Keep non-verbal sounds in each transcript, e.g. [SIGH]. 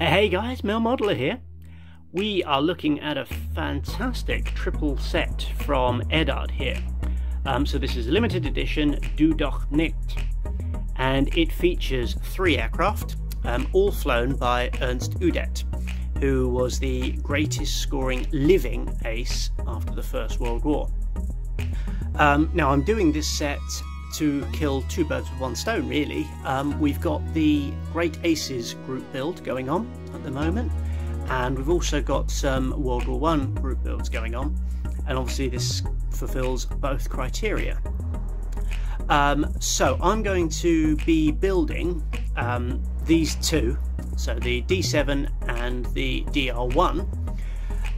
Hey guys, Male Modeller here. We are looking at a fantastic triple set from Eduard here. Um, so this is a limited edition Du Doch Nicht and it features three aircraft, um, all flown by Ernst Udet, who was the greatest scoring living ace after the First World War. Um, now I'm doing this set to kill two birds with one stone really. Um, we've got the Great Aces group build going on at the moment and we've also got some World War One group builds going on and obviously this fulfills both criteria. Um, so I'm going to be building um, these two, so the D7 and the DR1.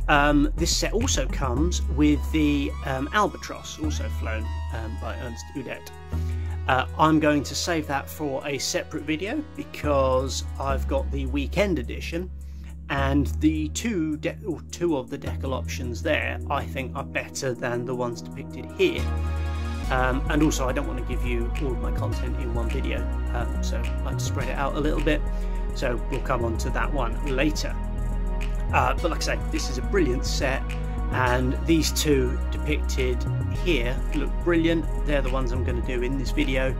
Um, this set also comes with the um, Albatros, also flown um, by Ernst Udet. Uh, I'm going to save that for a separate video because I've got the weekend edition and the two two of the decal options there I think are better than the ones depicted here. Um, and also I don't want to give you all of my content in one video, um, so I like to spread it out a little bit. So we'll come on to that one later. Uh, but like I say, this is a brilliant set, and these two depicted here look brilliant. They're the ones I'm going to do in this video,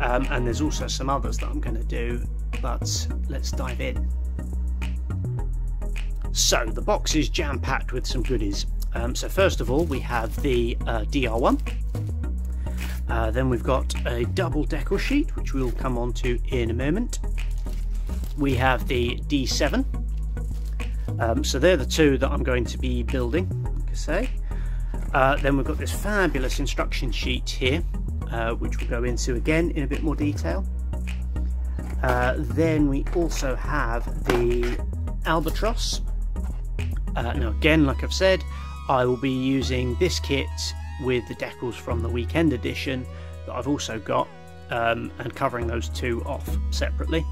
um, and there's also some others that I'm going to do, but let's dive in. So the box is jam-packed with some goodies. Um, so first of all, we have the uh, DR1, uh, then we've got a double decal sheet, which we'll come on to in a moment. We have the D7. Um, so they're the two that I'm going to be building, like I say. Uh, then we've got this fabulous instruction sheet here, uh, which we'll go into again in a bit more detail. Uh, then we also have the Albatros. Uh, now again, like I've said, I will be using this kit with the decals from the weekend edition that I've also got um, and covering those two off separately.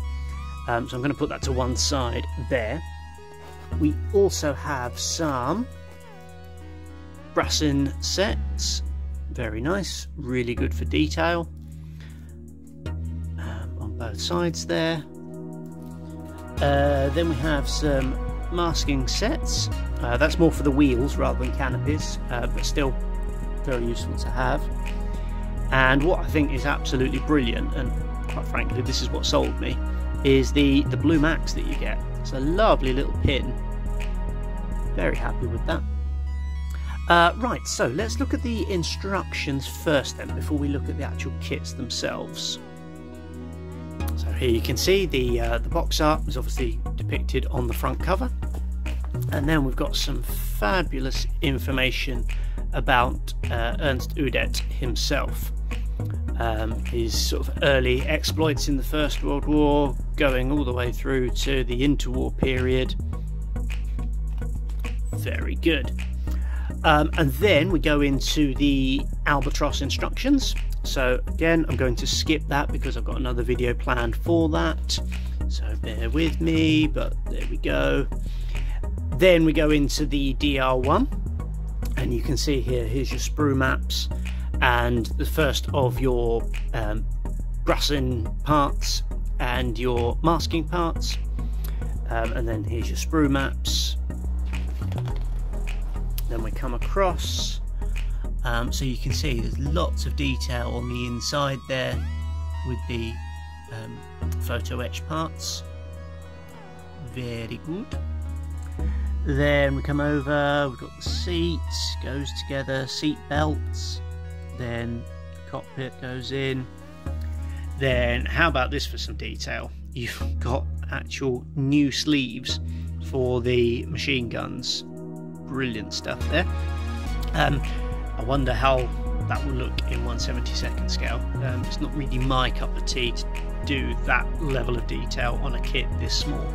Um, so I'm going to put that to one side there. We also have some Brassin sets, very nice, really good for detail um, on both sides there. Uh, then we have some masking sets. Uh, that's more for the wheels rather than canopies, uh, but still very useful to have. And what I think is absolutely brilliant, and quite frankly, this is what sold me, is the, the blue max that you get. It's a lovely little pin. Very happy with that. Uh, right, so let's look at the instructions first then, before we look at the actual kits themselves. So here you can see the, uh, the box art is obviously depicted on the front cover. And then we've got some fabulous information about uh, Ernst Udet himself. Um, his sort of early exploits in the First World War, going all the way through to the interwar period. Very good. Um, and then we go into the Albatros instructions. So again, I'm going to skip that because I've got another video planned for that. So bear with me, but there we go. Then we go into the DR1 and you can see here here's your sprue maps and the first of your um, Brassin parts and your masking parts. Um, and then here's your sprue maps. Then we come across um, so you can see there's lots of detail on the inside there with the um, photo etch parts. Very good. Then we come over, we've got the seats, goes together, seat belts, then cockpit goes in. Then how about this for some detail? You've got actual new sleeves for the machine guns. Brilliant stuff there. Um, I wonder how that will look in 172nd scale. Um, it's not really my cup of tea to do that level of detail on a kit this small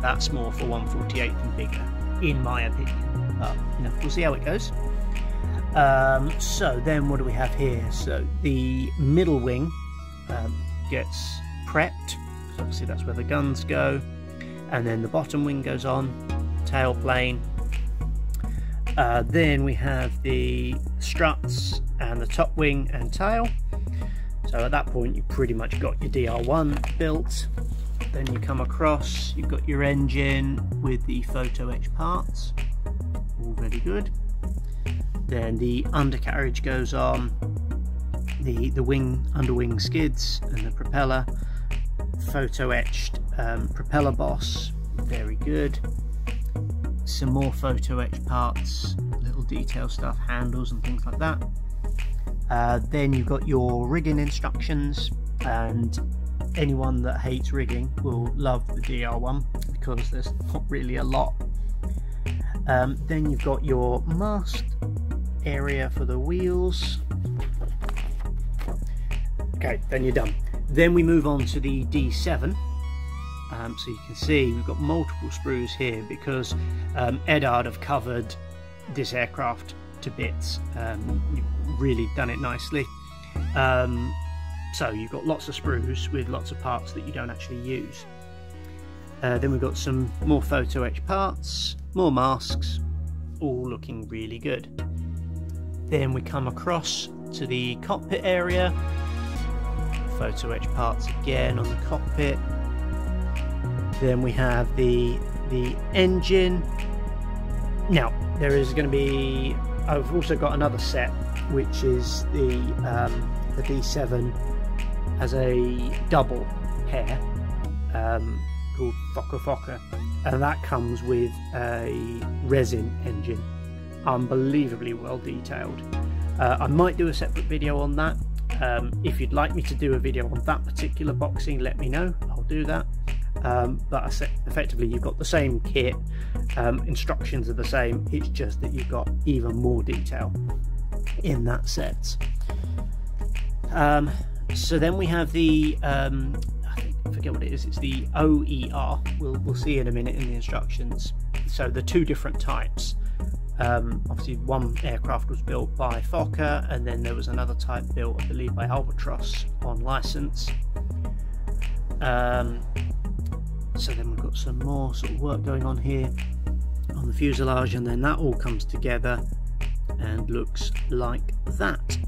that's more for 148 and bigger, in my opinion. But you know, we'll see how it goes. Um, so then, what do we have here? So the middle wing um, gets prepped. Obviously, that's where the guns go, and then the bottom wing goes on, tail plane. Uh, then we have the struts and the top wing and tail. So at that point, you pretty much got your DR1 built then you come across, you've got your engine with the photo etch parts, all very good. Then the undercarriage goes on, the, the wing, underwing skids and the propeller, photo etched um, propeller boss, very good. Some more photo etched parts, little detail stuff, handles and things like that. Uh, then you've got your rigging instructions and anyone that hates rigging will love the DR one because there's not really a lot. Um, then you've got your mast area for the wheels. Okay, then you're done. Then we move on to the D7. Um, so you can see we've got multiple sprues here because um, Eduard have covered this aircraft to bits. Um, really done it nicely. Um, so you've got lots of sprues with lots of parts that you don't actually use. Uh, then we've got some more photo etch parts, more masks, all looking really good. Then we come across to the cockpit area. Photo etch parts again on the cockpit. Then we have the the engine. Now there is going to be. I've also got another set, which is the um, the D7 as a double pair um, called Fokker Fokker, and that comes with a resin engine, unbelievably well detailed. Uh, I might do a separate video on that. Um, if you'd like me to do a video on that particular boxing, let me know. I'll do that. Um, but effectively, you've got the same kit. Um, instructions are the same. It's just that you've got even more detail in that set. Um, so then we have the um, I forget what it is. It's the OER. We'll we'll see in a minute in the instructions. So the two different types. Um, obviously, one aircraft was built by Fokker, and then there was another type built, I believe, by Albatros on license. Um, so then we've got some more sort of work going on here on the fuselage, and then that all comes together and looks like that.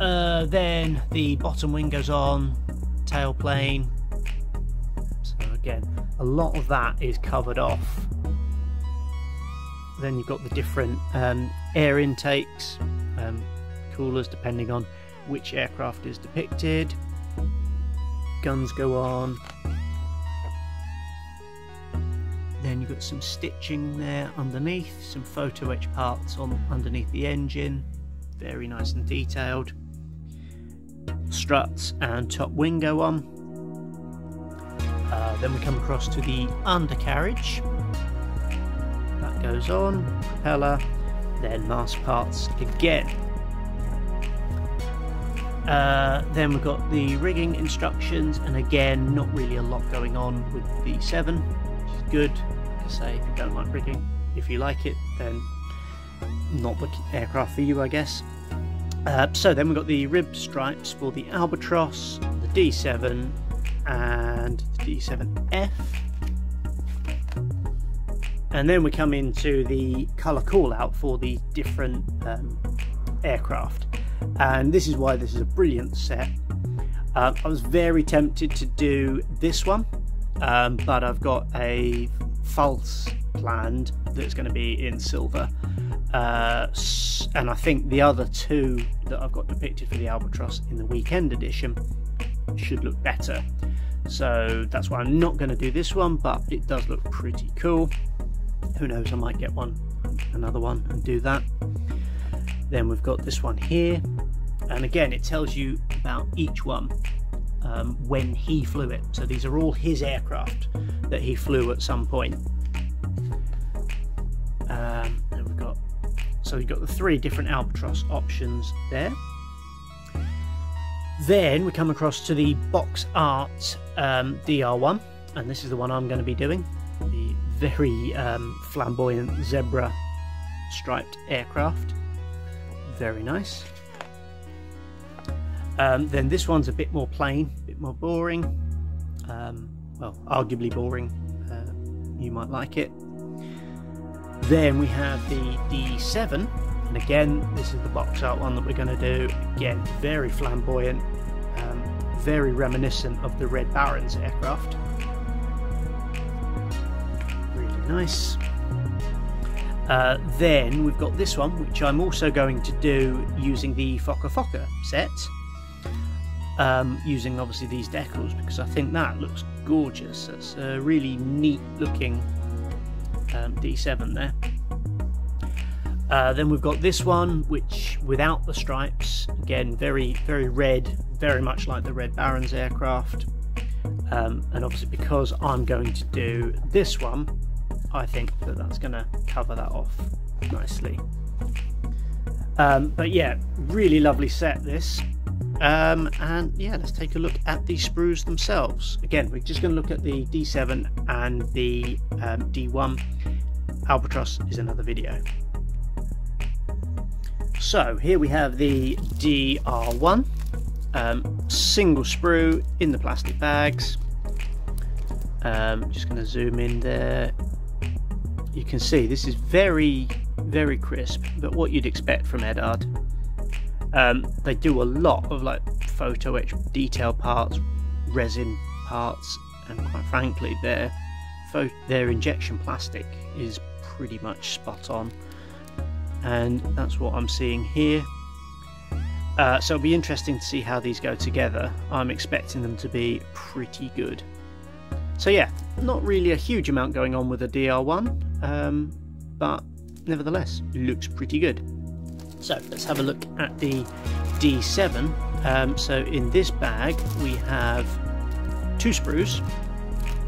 Uh, then the bottom wing goes on, tail plane. So again, a lot of that is covered off. Then you've got the different um, air intakes, um, coolers depending on which aircraft is depicted. Guns go on. Then you've got some stitching there underneath, some photo etch parts on underneath the engine, very nice and detailed struts and top wing go on. Uh, then we come across to the undercarriage. Goes on, propeller, then mast parts again. Uh, then we've got the rigging instructions, and again, not really a lot going on with the 7, which is good. Like I say, if you don't like rigging, if you like it, then not the aircraft for you, I guess. Uh, so then we've got the rib stripes for the Albatros, the D7 and the D7F. And then we come into the colour call out for the different um, aircraft. And this is why this is a brilliant set. Uh, I was very tempted to do this one, um, but I've got a false planned that's going to be in silver. Uh, and I think the other two that I've got depicted for the Albatros in the weekend edition should look better. So that's why I'm not going to do this one, but it does look pretty cool. Who knows, I might get one, another one, and do that. Then we've got this one here, and again, it tells you about each one um, when he flew it. So these are all his aircraft that he flew at some point. Um, and we've got so you've got the three different Albatros options there. Then we come across to the box art um, DR1, and this is the one I'm going to be doing. Very um, flamboyant zebra striped aircraft. Very nice. Um, then this one's a bit more plain, a bit more boring. Um, well, arguably boring. Uh, you might like it. Then we have the D7, and again, this is the box art one that we're going to do. Again, very flamboyant, um, very reminiscent of the Red Baron's aircraft. Nice. Uh, then we've got this one, which I'm also going to do using the Fokker Fokker set. Um, using obviously these decals because I think that looks gorgeous. It's a really neat looking um, D7 there. Uh, then we've got this one, which without the stripes, again very very red, very much like the Red Baron's aircraft. Um, and obviously because I'm going to do this one, I think that that's going to cover that off nicely. Um, but yeah, really lovely set this. Um, and yeah, let's take a look at the sprues themselves. Again, we're just going to look at the D7 and the um, D1. Albatros is another video. So here we have the DR1, um, single sprue in the plastic bags. Um, just going to zoom in there. You can see this is very, very crisp, but what you'd expect from Eduard. Um, they do a lot of like photo etch detail parts, resin parts, and quite frankly, their their injection plastic is pretty much spot on and that's what I'm seeing here. Uh, so it'll be interesting to see how these go together. I'm expecting them to be pretty good. So yeah, not really a huge amount going on with the DR1, um, but nevertheless, looks pretty good. So let's have a look at the D7. Um, so in this bag we have two sprues,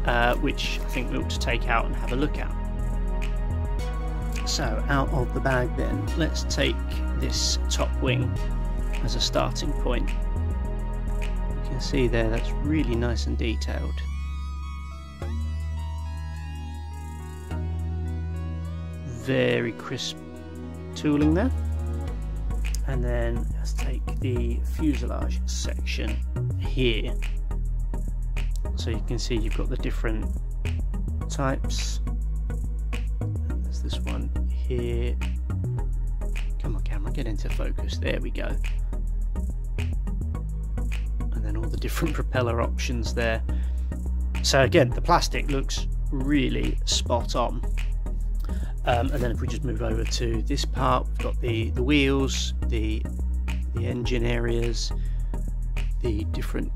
uh, which I think we ought to take out and have a look at. So out of the bag then, let's take this top wing as a starting point. You can see there that's really nice and detailed. Very crisp tooling there. And then let's take the fuselage section here. So you can see you've got the different types There's this one here. Come on camera, get into focus. There we go. And then all the different [LAUGHS] propeller options there. So again, the plastic looks really spot on. Um, and then if we just move over to this part, we've got the, the wheels, the, the engine areas, the different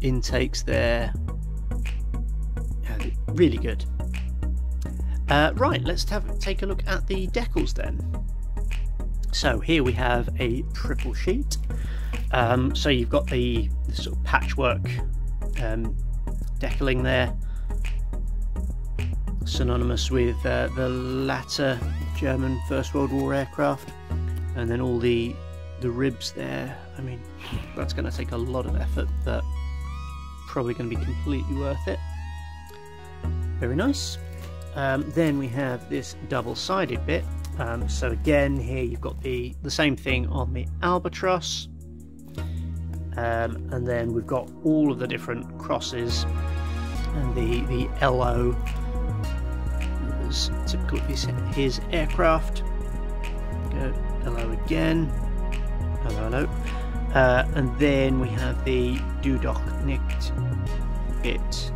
intakes there. Yeah, really good. Uh, right, let's have, take a look at the decals then. So here we have a triple sheet. Um, so you've got the, the sort of patchwork um, decaling there, synonymous with uh, the latter German First World War aircraft, and then all the the ribs there. I mean, that's going to take a lot of effort, but probably going to be completely worth it. Very nice. Um, then we have this double-sided bit. Um, so again, here you've got the, the same thing on the Albatros. Um, and then we've got all of the different crosses and the, the LO is typical of his, his aircraft. Go LO again. Hello, hello. Uh, and then we have the Du Doch bit.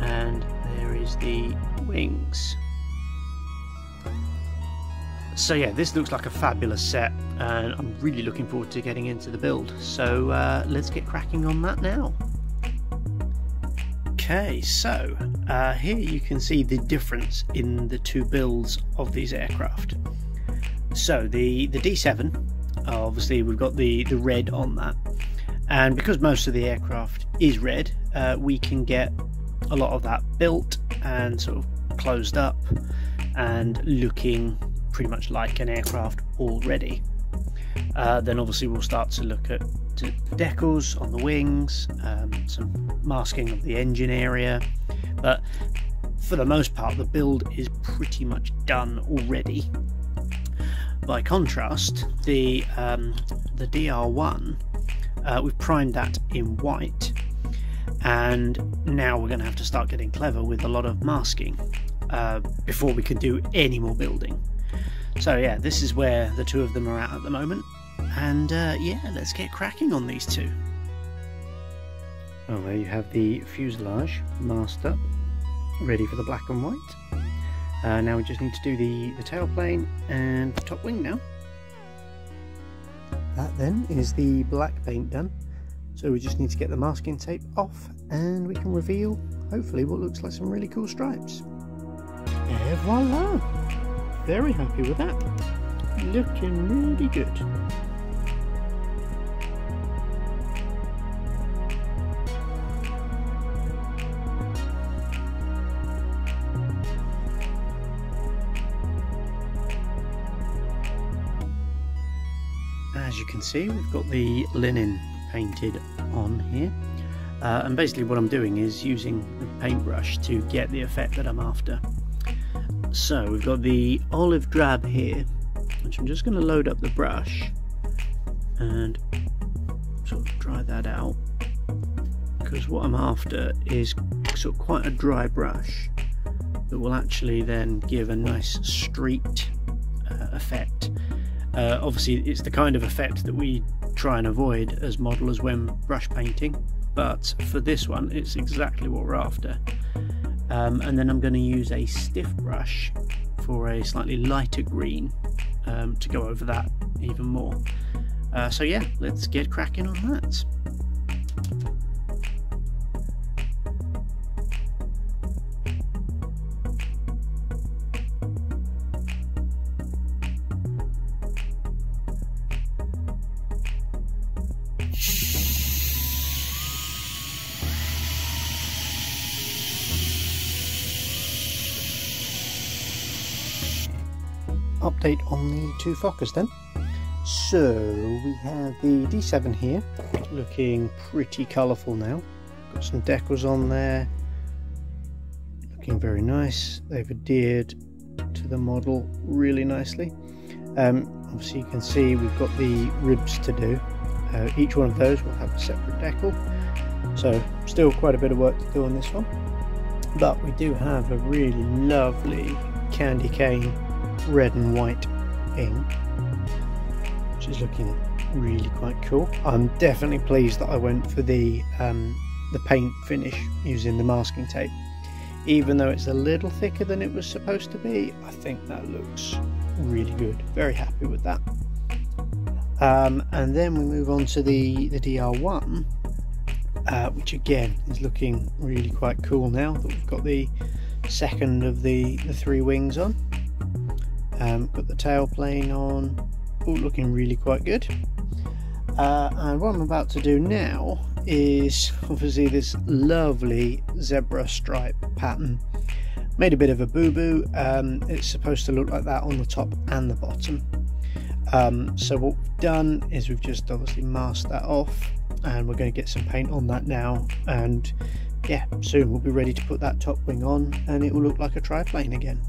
And there is the wings. So yeah, this looks like a fabulous set and I'm really looking forward to getting into the build. So uh, let's get cracking on that now. Okay, so uh, here you can see the difference in the two builds of these aircraft. So the, the D7, obviously we've got the, the red on that. And because most of the aircraft is red, uh, we can get a lot of that built and sort of closed up and looking pretty much like an aircraft already. Uh, then obviously we'll start to look at decals on the wings, um, some masking of the engine area, but for the most part the build is pretty much done already. By contrast, the um, the DR1 uh, we've primed that in white and now we're going to have to start getting clever with a lot of masking uh, before we can do any more building. So yeah, this is where the two of them are at at the moment, and uh, yeah, let's get cracking on these two. Well, there you have the fuselage masked up, ready for the black and white. Uh, now we just need to do the, the tailplane and the top wing now. That then is the black paint done. So we just need to get the masking tape off and we can reveal, hopefully, what looks like some really cool stripes. Et voila! Very happy with that. Looking really good. See we've got the linen painted on here. Uh, and basically what I'm doing is using the paintbrush to get the effect that I'm after. So we've got the olive drab here which I'm just going to load up the brush and sort of dry that out. Because what I'm after is sort of quite a dry brush that will actually then give a nice streaked uh, effect uh, obviously, it's the kind of effect that we try and avoid as modelers when brush painting, but for this one, it's exactly what we're after. Um, and then I'm going to use a stiff brush for a slightly lighter green um, to go over that even more. Uh, so yeah, let's get cracking on that. On the two Fokkers then. So we have the D7 here, looking pretty colourful now. Got some decals on there, looking very nice. They've adhered to the model really nicely. Um, obviously you can see we've got the ribs to do. Uh, each one of those will have a separate decal. So still quite a bit of work to do on this one. But we do have a really lovely candy cane red and white ink. Which is looking really quite cool. I'm definitely pleased that I went for the um, the paint finish using the masking tape. Even though it's a little thicker than it was supposed to be I think that looks really good. Very happy with that. Um, and then we move on to the the DR1 uh, which again is looking really quite cool now that we've got the second of the, the three wings on um, the tail plane on, all looking really quite good. Uh, and what I'm about to do now is obviously this lovely zebra stripe pattern. Made a bit of a boo-boo, um, it's supposed to look like that on the top and the bottom. Um, so what we've done is we've just obviously masked that off and we're going to get some paint on that now and yeah soon we'll be ready to put that top wing on and it will look like a triplane again